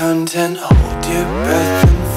content, hold your breath